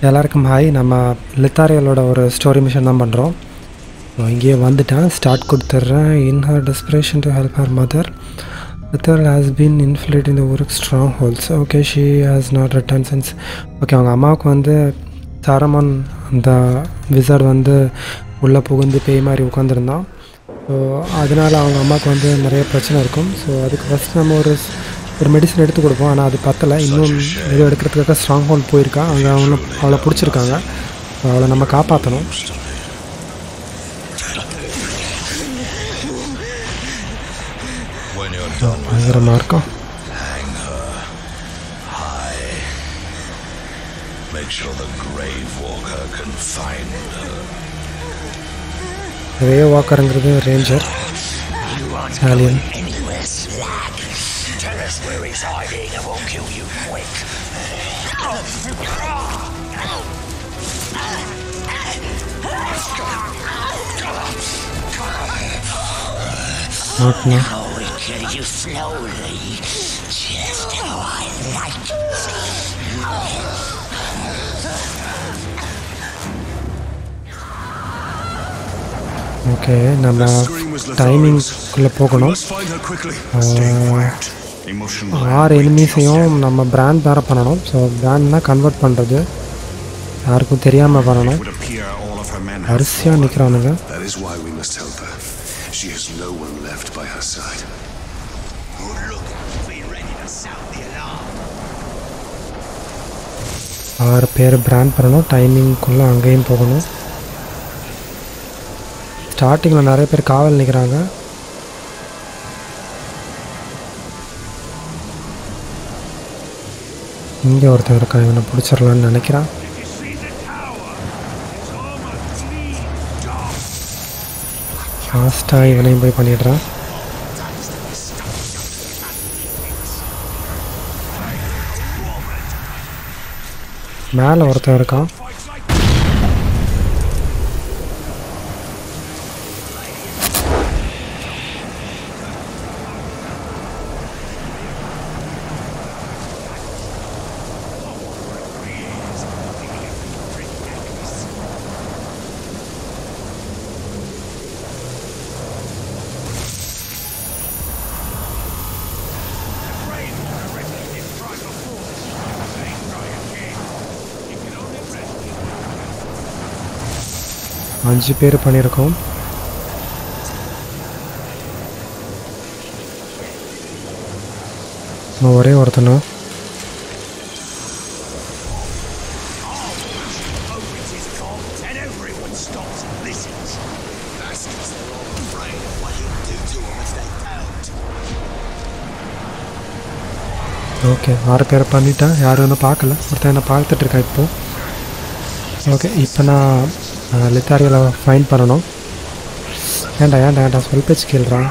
எல்லாருக்கும் ஹாய் நம்ம லித்தாரியலோட ஒரு ஸ்டோரி மிஷன் தான் பண்ணுறோம் இங்கேயே வந்துட்டேன். ஸ்டார்ட் கொடுத்துட்றேன். In her desperation to help her mother லித்தர் has been inflate இந்த ஒரு strong holes okay she has not return sense okay அவங்க அம்மாவுக்கு வந்து சாரமான் அந்த விசார்ட் வந்து உள்ளே புகுந்து பேய் மாதிரி உட்காந்துருந்தான் ஸோ அதனால் அவங்க அம்மாவுக்கு வந்து நிறைய பிரச்சனை இருக்கும். ஸோ அதுக்கு ஃபஸ்ட் நம்ம ஒரு ஒரு மெடிசன் எடுத்து கொடுப்போம். ஆனால் அது பத்தலை. இன்னும் இதை எடுக்கிறதுக்காக ஸ்ட்ராங் ஹோல்ட் போயிருக்கா. அங்கே அவங்கள அவளை பிடிச்சிருக்காங்க. அவளை நம்ம காப்பாற்றணும் பயங்கரமாக இருக்கும் Ray வாக்கருங்கிறது ranger alien Tell us where he's hiding and we'll kill you quick. மாட்டினா Oh, we kill you slowly. Just how I like it. Okay நம்ம டைமிங்குள்ளே போகணும் Uh, ஆறு எனிமீஸையும் நம்ம பிராண்ட் வேறு பண்ணணும் ஸோ பிராண்ட்னா கன்வெர்ட் பண்ணுறது யாருக்கும் தெரியாமல் பண்ணணும் வரிசையாக நிற்கிறானுங்க That is why we must help her. She has no one left by her side. Good look. Be ready to sound the alarm. ஆறு பேர் பிராண்ட் பண்ணணும் டைமிங்குள்ளே அங்கேயும் போகணும் ஸ்டார்டிங்கில் நிறைய பேர் காவல் நிற்கிறாங்க இங்கே ஒருத்தன் இருக்கான் இவனை பிடிச்சிடலான்னு நினைக்கிறான். ஃபாஸ்ட்டாக இவனையும் போய் பண்ணிடுறான். மேலே ஒருத்தன் இருக்கான். அஞ்சு பேர் பண்ணியிருக்கோம். ஒரே ஒருத்தனா? ஓகே ஆறு பேரை பண்ணிட்டேன் யாரும் ஒன்றும் பார்க்கல. ஒருத்தன் என்ன பார்த்துட்டு இருக்கா இப்போ. ஓகே இப்போ நான் லித்தாரியில் ஃபைன் பண்ணணும் ஏன்டா ஏன்டா ஏன்டா சொல் பேச்சு கேள்றான்.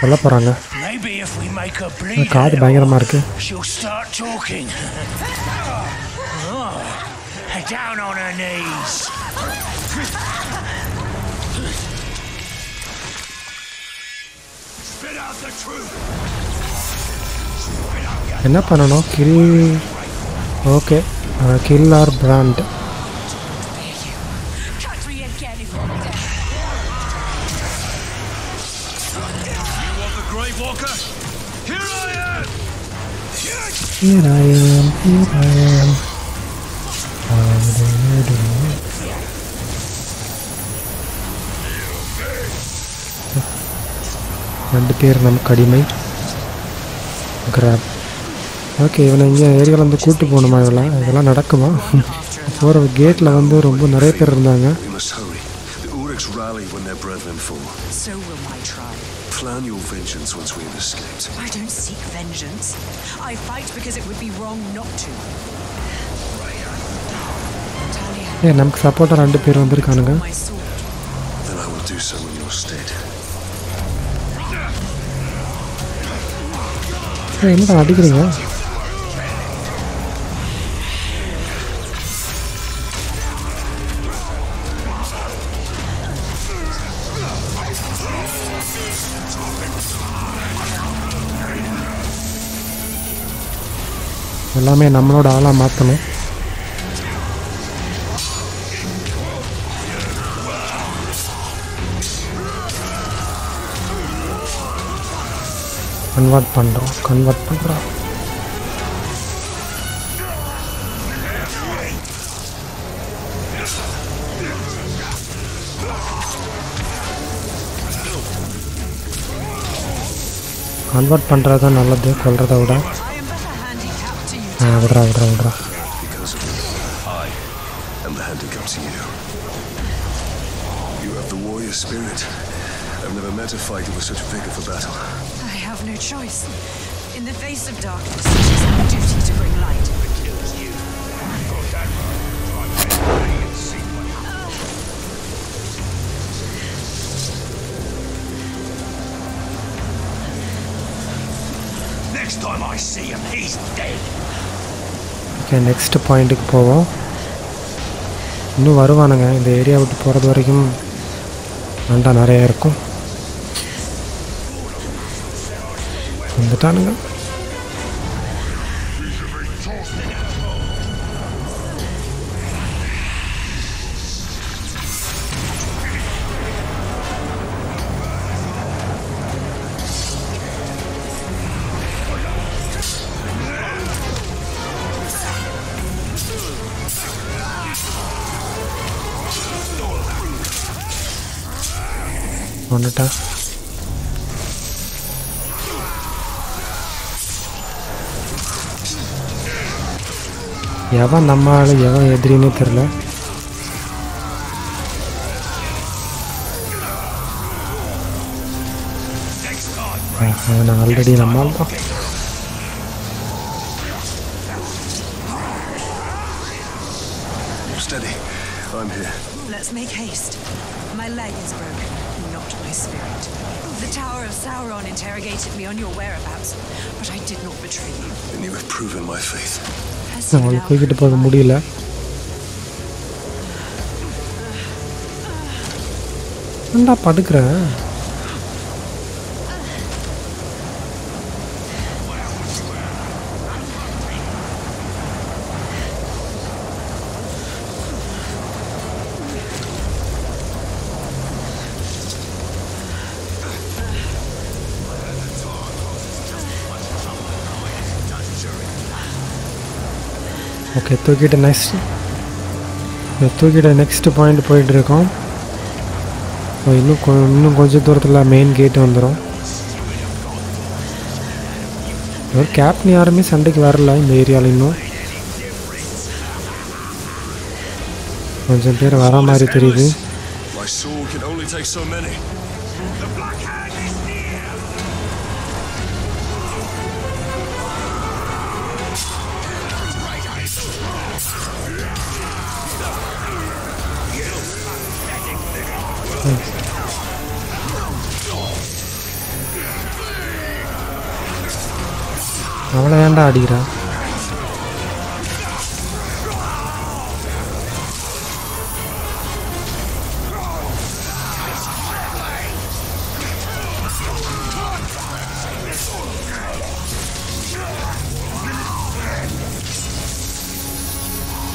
சொல்ல போகிறாங்க காது பயங்கரமாக. Oh, down on her knees. என்ன பண்ணணும் kill okay kill or brand Want the Grave Walker? Here I am! Here I am, here I am. How do you do? ரெண்டு பேர் நமக்கு அடிமை கிராப் ஓகே இவனை இங்கே ஏரியாவில் வந்து கூட்டு போகணுமா இவளை இதெல்லாம் நடக்குமா போகிற கேட்டில் வந்து ரொம்ப நிறைய பேர் இருந்தாங்க We must hurry. The Ureks rally when their brethren fall. So will my tribe. Plan your vengeance once we have escaped. I don't seek vengeance. I fight because it would be wrong not to. ஏ நமக்கு சப்போர்ட்டாக ரெண்டு பேர் வந்திருக்கானுங்க என்னடா அடிக்கிறீங்க? எல்லாமே நம்மளோட ஆளாக மாற்றணும் கன்வெர்ட் பண்ணுறோம் கன்வெர்ட் பண்ணுறோம் கன்வெர்ட் பண்ணுறது தான் நல்லது கொல்றதை விட I am but a handicap to you. ஆ விட்றா விட்றா விட்றா Because of me, I am the handicap to you. You have the warrior spirit. I've never met a fighter with such vigor for battle. I have no choice. In the face of darkness, it is our duty to bring light. Next time I see him, he's dead. Okay next பாயிண்ட்டுக்கு போவோம் இன்னும் வருவானுங்க இந்த area விட்டு போகிறது வரைக்கும் வேண்டா நிறைய இருக்கும் Understanding them? Understand? எவன் நம்ம ஆளு எவன் எதிரின்னு தெரில அவன் ஆல்ரெடி நம்ம ஆள் தான் Steady. I'm here. Let's make haste. My leg is broken, not my spirit. The Tower of Sauron interrogated me on your whereabouts, but I did not betray you. And you have proven my faith. As தூக்கிட்டு போக முடியல. என்னடா படுக்கிறேன் okay தூக்கிட்டு next தூக்கிட்டு next point போயிட்டு இருக்கோம் இன்னும் கொ இன்னும் கொஞ்சம் தூரத்தில் மெயின் கேட் வந்துடும் ஒரு கேப்டன் யாருமே சண்டைக்கு வரல இந்த ஏரியாவில் இன்னும். கொஞ்சம் பேர் வர மாதிரி தெரியுது. அவளை அடிக்கிறா.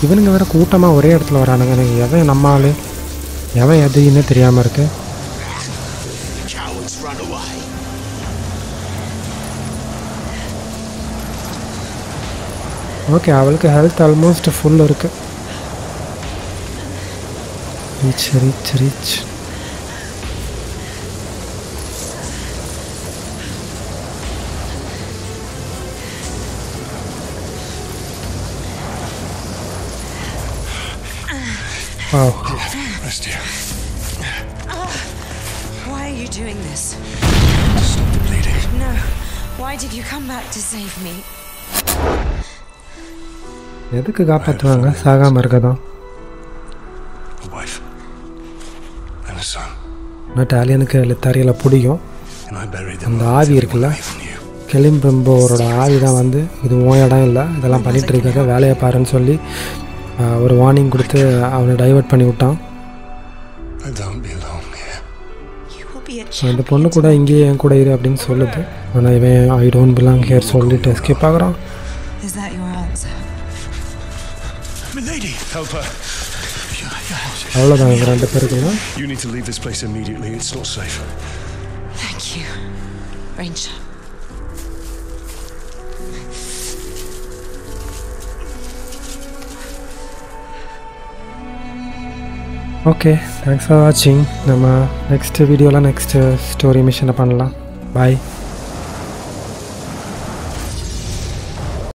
இவனுங்க வேற கூட்டமாக ஒரே இடத்துல வரானுங்க. எனக்கு எவன் நம்ம ஆளு? எவன் எதுன்னு தெரியாமல் இருக்கு. ஓகே அவளுக்கு ஹெல்த் ஆல்மோஸ்ட் ஃபுல் இருக்கு reach reach reach Wow. Rest here. Why are you doing this? Stop the bleeding. No. Why did you come back to save me? எதுக்கு காப்பாற்றுவாங்க சாகாமல் இருக்கதான் A wife. And a son. இட்டாலியனுக்கு லித்தாரியில் பிடிக்கும். அந்த ஆவி இருக்குல்ல. கெளிம்பெம்போரோட ஆவி தான் வந்து இது உன் இடம் இல்லை. இதெல்லாம் பண்ணிட்டு இருக்காத வேலையை பாருன்னு சொல்லி ஒரு வார்னிங் கொடுத்து அவனை டைவர்ட் பண்ணி விட்டான். இந்த பொண்ணு கூட இங்கேயே என் கூட இரு அப்படின்னு சொல்லுது. ஆனால் இவன் ஐ டோன்ட் பிலாங் ஹியர் சொல்லிட்டு எஸ்கேப் ஆகுறான். Help her. அவ்வளோதான் இவங்க ரெண்டு பேருக்குன்னா You need to leave this place immediately. It's not safe. Thank you, Ranger. Okay thanks for வாட்சிங் நம்ம நெக்ஸ்ட் வீடியோவில் நெக்ஸ்ட் ஸ்டோரி மிஷனை பண்ணலாம் பாய்